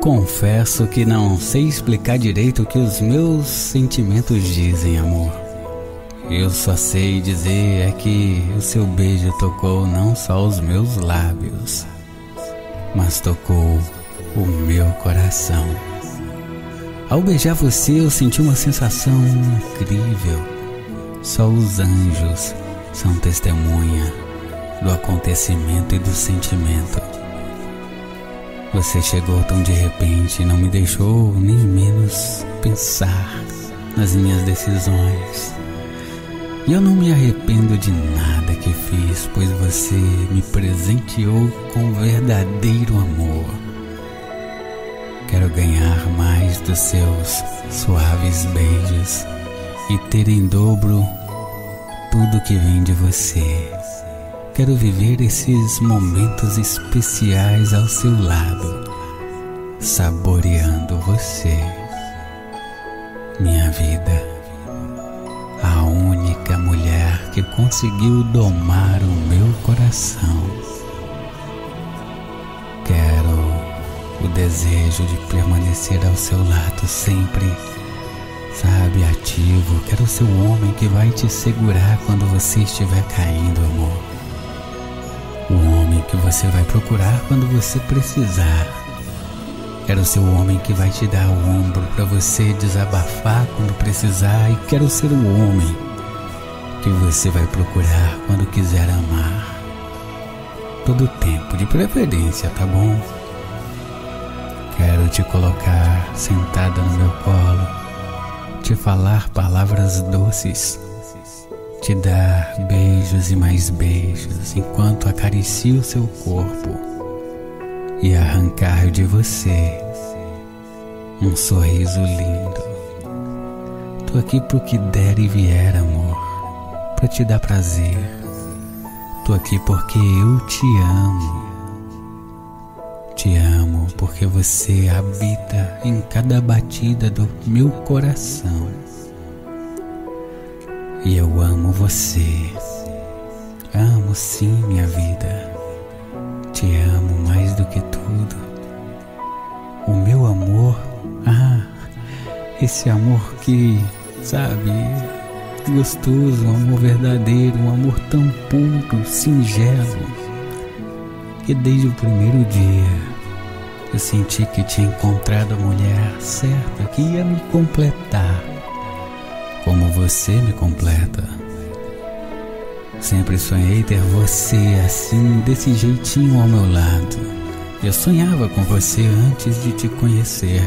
Confesso que não sei explicar direito o que os meus sentimentos dizem, amor. Eu só sei dizer é que o seu beijo tocou não só os meus lábios, mas tocou o meu coração. Ao beijar você, eu senti uma sensação incrível. Só os anjos são testemunha do acontecimento e do sentimento. Você chegou tão de repente e não me deixou nem menos pensar nas minhas decisões. E eu não me arrependo de nada que fiz, pois você me presenteou com verdadeiro amor. Quero ganhar mais dos seus suaves beijos e ter em dobro tudo que vem de você. Quero viver esses momentos especiais ao seu lado, saboreando você, minha vida, a única mulher que conseguiu domar o meu coração. Quero o desejo de permanecer ao seu lado sempre, sabe, ativo. Quero ser o homem que vai te segurar quando você estiver caindo, amor você vai procurar quando você precisar. Quero ser o homem que vai te dar o ombro para você desabafar quando precisar, e quero ser o homem que você vai procurar quando quiser amar. Todo tempo, de preferência, tá bom? Quero te colocar sentada no meu colo, te falar palavras doces te dar beijos e mais beijos enquanto acaricio seu corpo e arrancar de você um sorriso lindo. Tô aqui pro que der e vier, amor, pra te dar prazer. Tô aqui porque eu te amo. Te amo porque você habita em cada batida do meu coração e eu amo você. Amo sim, minha vida. Te amo mais do que tudo. O meu amor, ah, esse amor que, sabe, gostoso, um amor verdadeiro, um amor tão puro, singelo, que desde o primeiro dia eu senti que tinha encontrado a mulher certa que ia me completar como você me completa. Sempre sonhei ter você assim, desse jeitinho ao meu lado. Eu sonhava com você antes de te conhecer.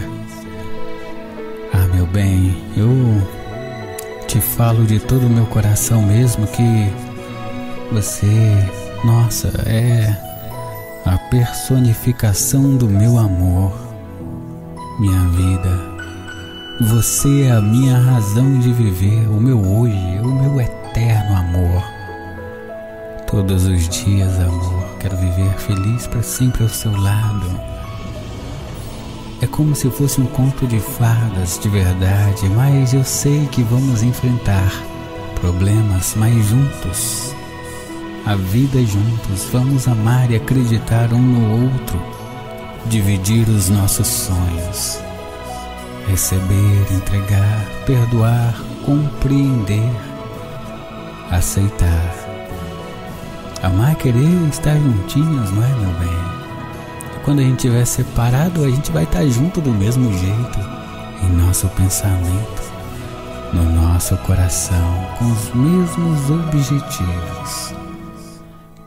Ah, meu bem, eu te falo de todo o meu coração mesmo que você, nossa, é a personificação do meu amor, você é a minha razão de viver, o meu hoje, o meu eterno amor. Todos os dias, amor, quero viver feliz para sempre ao seu lado. É como se fosse um conto de fadas de verdade, mas eu sei que vamos enfrentar problemas, mas juntos. A vida juntos, vamos amar e acreditar um no outro, dividir os nossos sonhos receber, entregar, perdoar, compreender, aceitar. Amar e querer estar juntinhos, não é, meu bem? Quando a gente estiver separado, a gente vai estar junto do mesmo jeito, em nosso pensamento, no nosso coração, com os mesmos objetivos,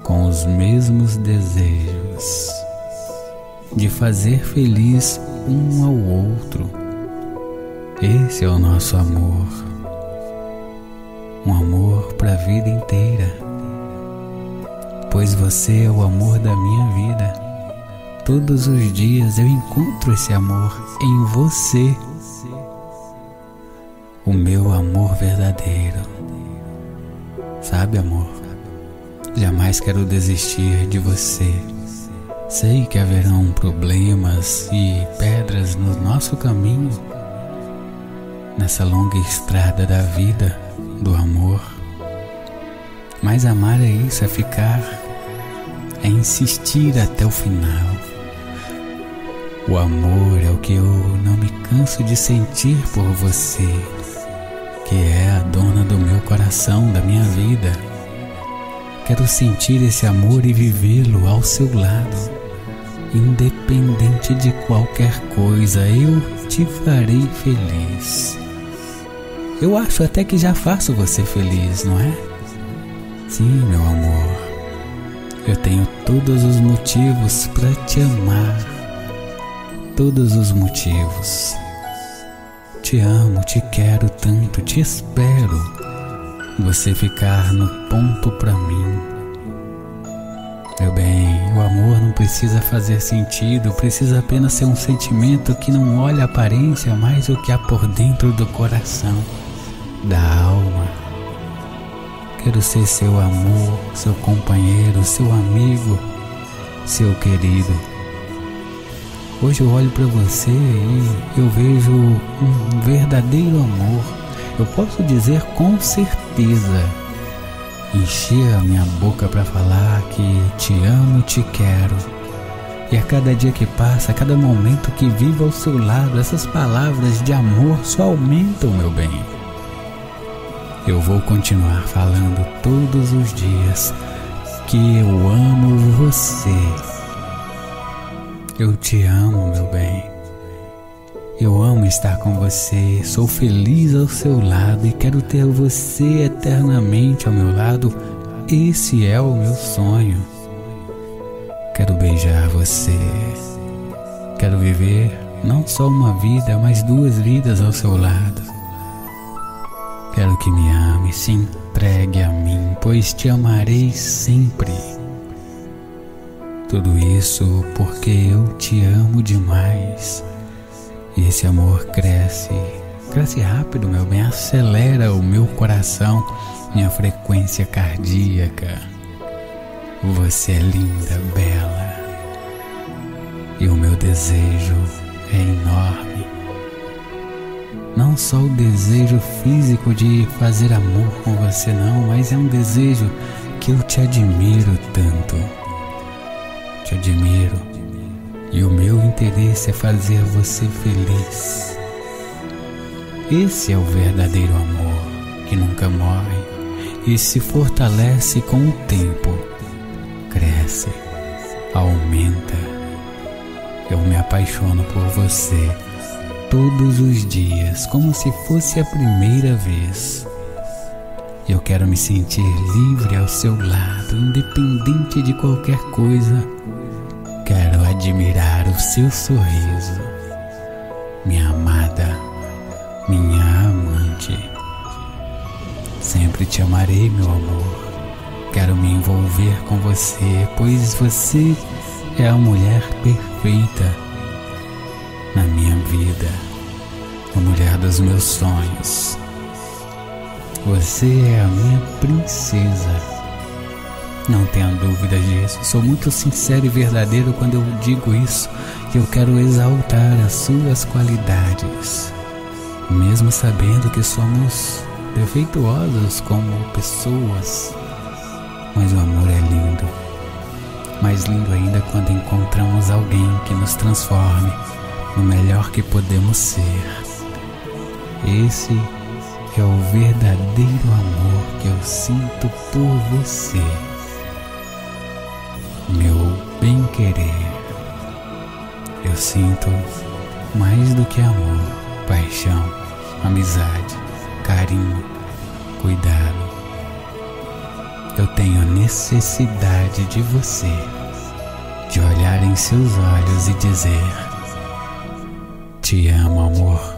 com os mesmos desejos de fazer feliz um ao outro esse é o nosso amor. Um amor para a vida inteira. Pois você é o amor da minha vida. Todos os dias eu encontro esse amor em você. O meu amor verdadeiro. Sabe, amor? Jamais quero desistir de você. Sei que haverão problemas e pedras no nosso caminho nessa longa estrada da vida, do amor. Mas amar é isso, é ficar, é insistir até o final. O amor é o que eu não me canso de sentir por você, que é a dona do meu coração, da minha vida. Quero sentir esse amor e vivê-lo ao seu lado. Independente de qualquer coisa, eu te farei feliz. Eu acho até que já faço você feliz, não é? Sim, meu amor. Eu tenho todos os motivos para te amar todos os motivos. Te amo, te quero tanto, te espero. Você ficar no ponto pra mim. Meu bem, o amor não precisa fazer sentido, precisa apenas ser um sentimento que não olha a aparência mais o que há por dentro do coração, da alma. Quero ser seu amor, seu companheiro, seu amigo, seu querido. Hoje eu olho para você e eu vejo um verdadeiro amor. Eu posso dizer com certeza. Encher a minha boca para falar que te amo, te quero. E a cada dia que passa, a cada momento que vivo ao seu lado, essas palavras de amor só aumentam, meu bem. Eu vou continuar falando todos os dias que eu amo você eu te amo, meu bem. Eu amo estar com você, sou feliz ao seu lado e quero ter você eternamente ao meu lado. Esse é o meu sonho. Quero beijar você. Quero viver não só uma vida, mas duas vidas ao seu lado. Quero que me ame, se entregue a mim, pois te amarei sempre. Tudo isso porque eu te amo demais. E esse amor cresce, cresce rápido, meu bem, acelera o meu coração, minha frequência cardíaca. Você é linda, bela. E o meu desejo. Não só o desejo físico de fazer amor com você, não, mas é um desejo que eu te admiro tanto te admiro e o meu interesse é fazer você feliz. Esse é o verdadeiro amor que nunca morre e se fortalece com o tempo, cresce, aumenta. Eu me apaixono por você todos os dias, como se fosse a primeira vez. Eu quero me sentir livre ao seu lado, independente de qualquer coisa. Quero admirar o seu sorriso, minha amada, minha amante. Sempre te amarei, meu amor. Quero me envolver com você, pois você é a mulher perfeita vida, a mulher dos meus sonhos. Você é a minha princesa. Não tenha dúvida disso. Sou muito sincero e verdadeiro quando eu digo isso. Que eu quero exaltar as suas qualidades, mesmo sabendo que somos defeituosos como pessoas. Mas o amor é lindo. Mais lindo ainda quando encontramos alguém que nos transforme no melhor que podemos ser. Esse é o verdadeiro amor que eu sinto por você, meu bem-querer. Eu sinto mais do que amor, paixão, amizade, carinho, cuidado. Eu tenho necessidade de você, de olhar em seus olhos e dizer: Te amo, amor.